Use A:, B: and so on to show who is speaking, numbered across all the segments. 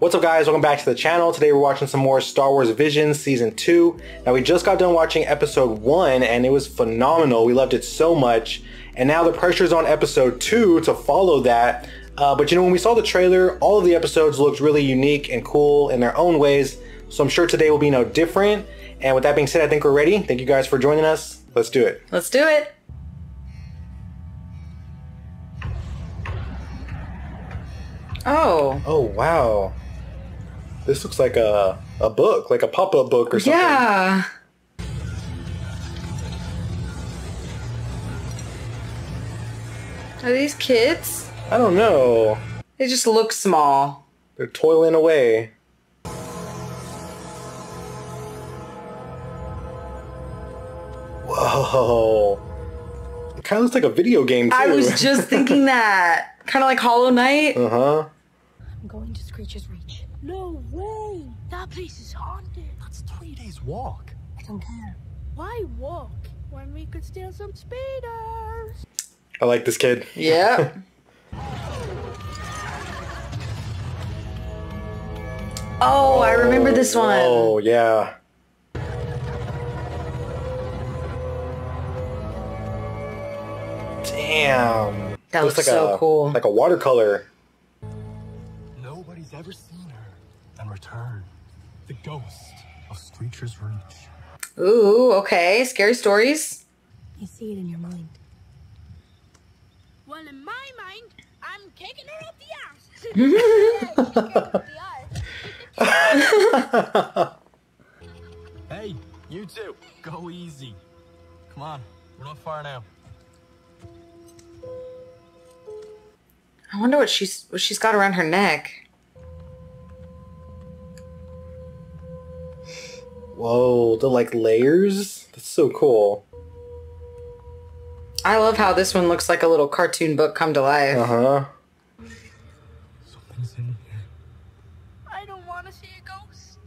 A: What's up guys, welcome back to the channel. Today we're watching some more Star Wars Visions Season 2. Now we just got done watching episode 1 and it was phenomenal. We loved it so much. And now the pressure's on episode 2 to follow that. Uh, but you know, when we saw the trailer, all of the episodes looked really unique and cool in their own ways. So I'm sure today will be no different. And with that being said, I think we're ready. Thank you guys for joining us. Let's do it.
B: Let's do it. Oh.
A: Oh wow. This looks like a a book, like a pop-up book or something.
B: Yeah. Are these kids?
A: I don't know.
B: They just look small.
A: They're toiling away. Whoa. It kind of looks like a video game too.
B: I was just thinking that. Kind of like Hollow Knight.
A: uh-huh.
C: I'm going to Screecher's Reach. No way! That place is haunted.
D: That's three days walk.
C: I don't care. Why walk when we could steal some speeders?
A: I like this kid.
B: Yeah. oh, I remember this one.
A: Oh yeah. Damn.
B: That looks so
A: like a,
B: cool.
A: Like a watercolor.
D: Nobody's ever seen her. And return. The ghost of Screecher's Reach.
B: Ooh, okay. Scary stories.
C: You see it in your mind. Well, in my mind, I'm kicking her up the ass.
D: Hey, you two. Go easy. Come on. We're not far now.
B: I wonder what she's what she's got around her neck.
A: Whoa, the like layers? That's so cool.
B: I love how this one looks like a little cartoon book come to life.
A: Uh-huh.
D: Something's in here.
C: I don't want to see a ghost.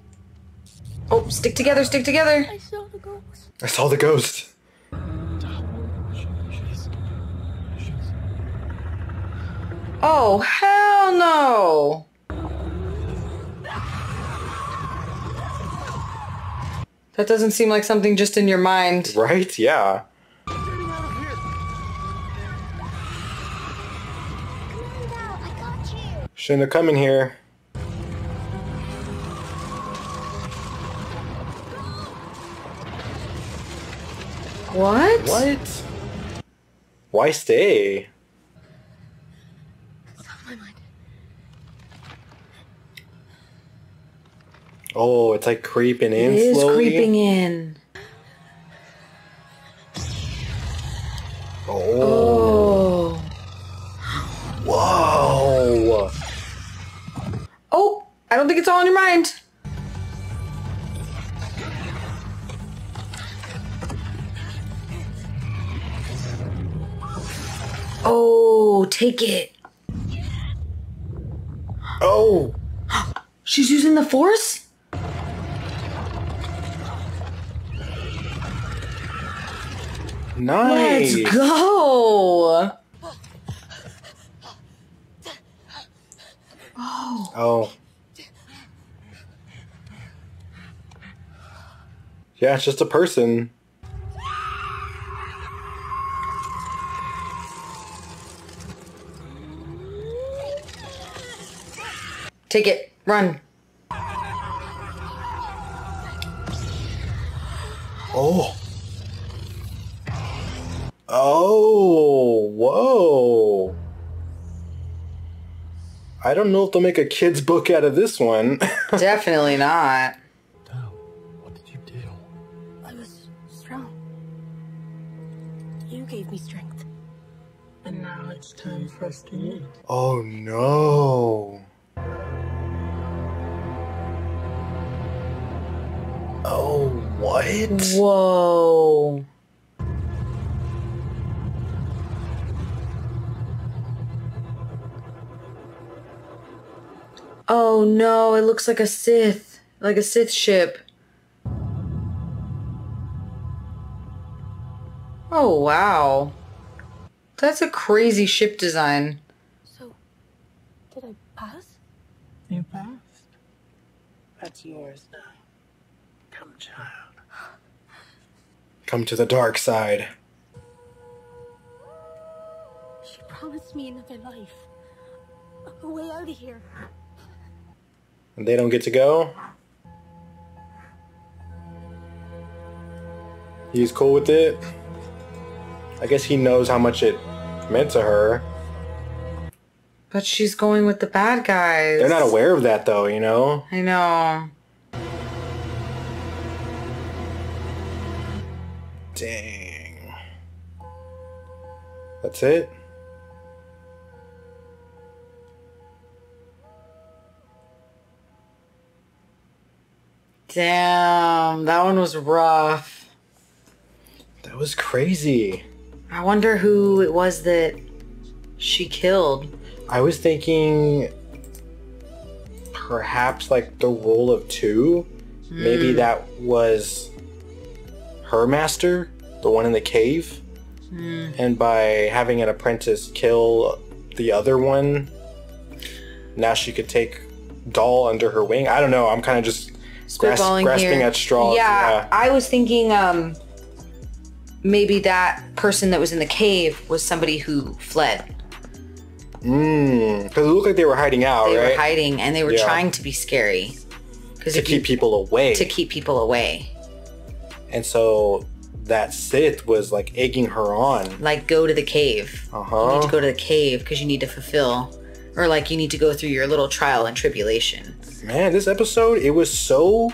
B: Oh, stick together, stick together.
C: I saw the ghost.
A: I saw the ghost.
D: She- she's. She's.
B: Oh, hell no. That doesn't seem like something just in your mind.
A: Right? Yeah.
C: I got you.
A: Shouldn't have come in here.
B: What?
A: What? Why stay?
C: It's on my mind.
A: Oh, it's like creeping in
B: It is
A: slowly.
B: creeping in.
A: Oh.
B: Oh.
A: Whoa.
B: Oh, I don't think it's all in your mind. Oh, take it.
A: Oh.
B: She's using the force?
A: Nice.
B: Let's go.
A: Oh. Yeah, it's just a person.
B: Take it. Run.
A: Oh. Oh, whoa. I don't know if they'll make a kid's book out of this one.
B: Definitely not.
D: Daal, what did you do?
C: I was strong. You gave me strength.
E: And now it's time for us to meet.
A: oh no. Oh, what?
B: Whoa. Oh no, it looks like a Sith. Like a Sith ship. Oh wow. That's a crazy ship design.
C: So, did I pass?
E: You passed. That's yours now. Come, child.
A: Come to the dark side.
C: She promised me another life. A way out of here.
A: And they don't get to go. He's cool with it. I guess he knows how much it meant to her.
B: But she's going with the bad guys.
A: They're not aware of that though, you know?
B: I know.
A: Dang. That's it?
B: Damn, that one was rough.
A: That was crazy.
B: I wonder who it was that she killed.
A: I was thinking perhaps like the rule of two. Maybe hmm. that was her master, the one in the cave. Hmm. And by having an apprentice kill the other one, now she could take Daal under her wing. I don't know. I'm kind of just
B: Spitballing
A: grasping
B: here.
A: at straws.
B: Yeah,
A: yeah.
B: I was thinking um maybe that person that was in the cave was somebody who fled.
A: Mm, because it looked like they were hiding out,
B: They
A: right?
B: were hiding and they were
A: Yeah.
B: trying to be scary.
A: To keep people away.
B: to keep people away.
A: and so that Sith was like egging her on.
B: Like go to the cave.
A: Uh huh.
B: You need to go to the cave because you need to fulfill or like you need to go through your little trial and tribulation.
A: Man, this episode, it was so.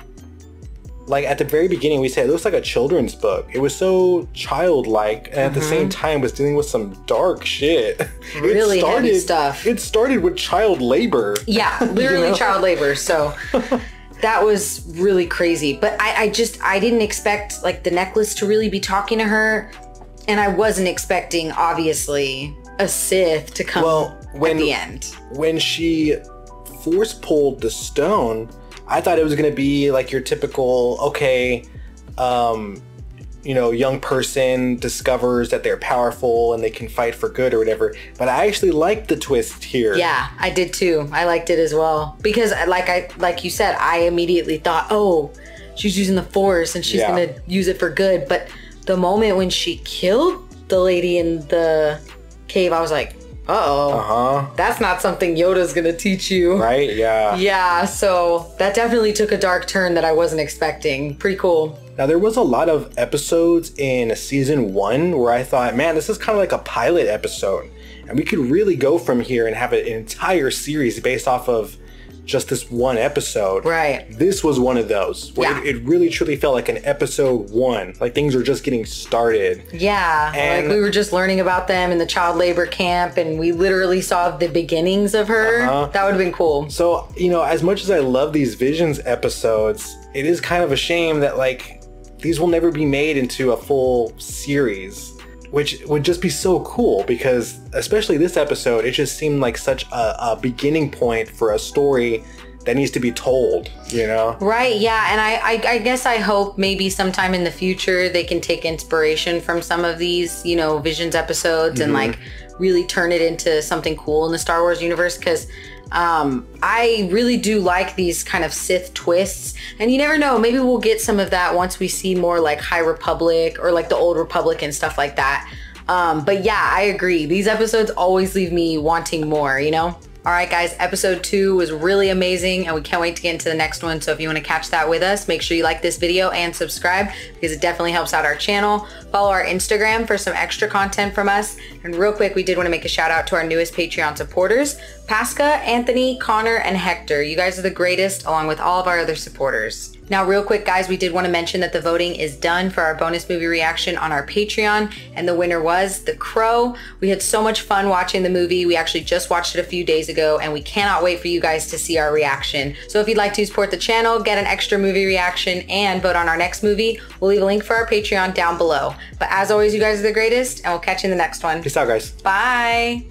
A: Like at the very beginning, we said it looks like a children's book. It was so childlike, and at the same time, was dealing with some dark shit.
B: Mm-hmm. Really heavy stuff.
A: It started with child labor.
B: Yeah, literally
A: know?
B: child labor. So that was really crazy. But I, I just I didn't expect like the necklace to really be talking to her, and I wasn't expecting obviously a Sith to come
A: Well, when-
B: at the end.
A: when she force pulled the stone, I thought it was gonna be like your typical okay, um, you know, young person discovers that they're powerful and they can fight for good or whatever. But I actually liked the twist here.
B: Yeah, I did too. I liked it as well because, like I like you said, I immediately thought, oh, she's using the Force and she's
A: Yeah.
B: gonna use it for good. But the moment when she killed the lady in the cave, I was like, uh oh,
A: Uh huh.
B: that's not something Yoda's gonna teach you.
A: Right? Yeah.
B: Yeah, so that definitely took a dark turn that I wasn't expecting. Pretty cool.
A: Now there was a lot of episodes in season one where I thought, man, this is kind of like a pilot episode, and we could really go from here and have an entire series based off of just this one episode.
B: Right.
A: This was one of those where
B: Yeah.
A: it, it really truly felt like an episode one, like things are just getting started.
B: Yeah,
A: And-
B: like we were just learning about them in the child labor camp, and we literally saw the beginnings of her.
A: Uh-huh.
B: That would have been cool.
A: So, you know, as much as I love these Visions episodes, it is kind of a shame that, like, these will never be made into a full series, which would just be so cool because, especially this episode, it just seemed like such a, a beginning point for a story that needs to be told, you know?
B: Right, yeah, and I, I, I guess I hope maybe sometime in the future they can take inspiration from some of these, you know, Visions episodes and mm-hmm. like really turn it into something cool in the Star Wars universe because um, I really do like these kind of Sith twists, and you never know, maybe we'll get some of that once we see more like High Republic or like the Old Republic and stuff like that. Um, but yeah, I agree. These episodes always leave me wanting more, you know? All right, guys, episode two was really amazing, and we can't wait to get into the next one. So, if you want to catch that with us, make sure you like this video and subscribe because it definitely helps out our channel. Follow our Instagram for some extra content from us. And, real quick, we did want to make a shout out to our newest Patreon supporters Pasca, Anthony, Connor, and Hector. You guys are the greatest, along with all of our other supporters. Now, real quick, guys, we did want to mention that the voting is done for our bonus movie reaction on our Patreon, and the winner was The Crow. We had so much fun watching the movie. We actually just watched it a few days ago, and we cannot wait for you guys to see our reaction. So, if you'd like to support the channel, get an extra movie reaction, and vote on our next movie, we'll leave a link for our Patreon down below. But as always, you guys are the greatest, and we'll catch you in the next one.
A: Peace out, guys.
B: Bye.